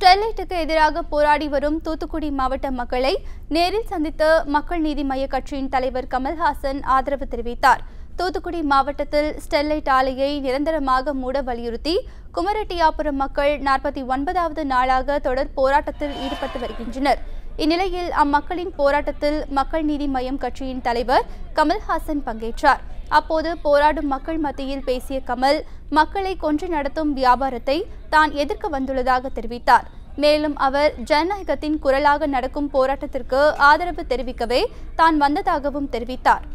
ஸ்டெர்லைட்டுக்கு எதிராக போராடி வரும் தூத்துக்குடி மாவட்ட மக்களை நேரில் சந்தித்த மக்கள் நீதி மய்ய கட்சியின் தலைவர் கமல்ஹாசன் ஆதரவு தெரிவித்தார். தூத்துக்குடி மாவட்டத்தில் ஸ்டெர்லைட் ஆலையை நிரந்தரமாக மூட வலியுறுத்தி குமரட்டியாபுரம் மக்கள் நாற்பத்தி ஒன்பதாவது நாளாக தொடர் போராட்டத்தில் ஈடுபட்டு வருகின்றனர். இந்நிலையில் அம்மக்களின் போராட்டத்தில் மக்கள் நீதி மய்யம் கட்சியின் தலைவர் கமல்ஹாசன் பங்கேற்றார். அப்போது போராடும் மக்கள் மத்தியில் பேசிய கமல் மக்களை கொன்று நடத்தும் வியாபாரத்தை தான் எதிர்க்க வந்துள்ளதாக தெரிவித்தார். மேலும் அவர் ஜனநாயகத்தின் குரலாக நடக்கும் போராட்டத்திற்கு ஆதரவு தெரிவிக்கவே தான் வந்ததாகவும் தெரிவித்தார்.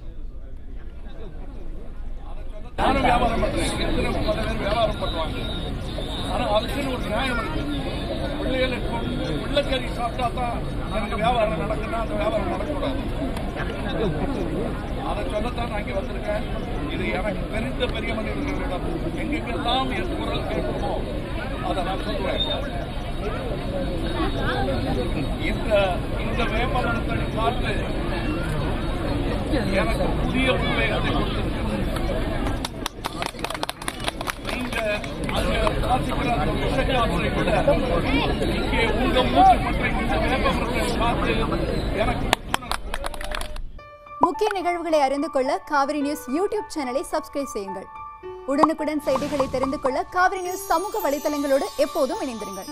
வியாபாரம் நடக்குன்னா அந்த வியாபாரம் அதை சொல்லத்தான் நான் இங்கே வந்திருக்கேன் இது எனக்கு தெரிந்த பெரிய மனிதர்களிடம் எங்கெங்கெல்லாம் என் குரல் கேட்குமோ? அதை நான் சொல்லுவேன் இந்த இந்த வேப்பமரத்தடி பார்த்து எனக்கு புதிய உண்மைகளை கொடுத்திருக்கிறது. நீங்க அங்க வாசிக்கிற அந்த விஷக்காற்றை விட இங்கே உங்க மூச்சு பற்றை இந்த வேப்பமரத்தை பார்த்து எனக்கு முக்கிய நிகழ்வுகளை அறிந்து கொள்ள காவிரி நியூஸ் யூடியூப் சேனலை சப்ஸ்கிரைப் செய்யுங்கள். உடனுக்குடன் செய்திகளை தெரிந்து கொள்ள காவிரி நியூஸ் சமூக வலைதளங்களோடு எப்போதும் இணைந்திருங்கள்.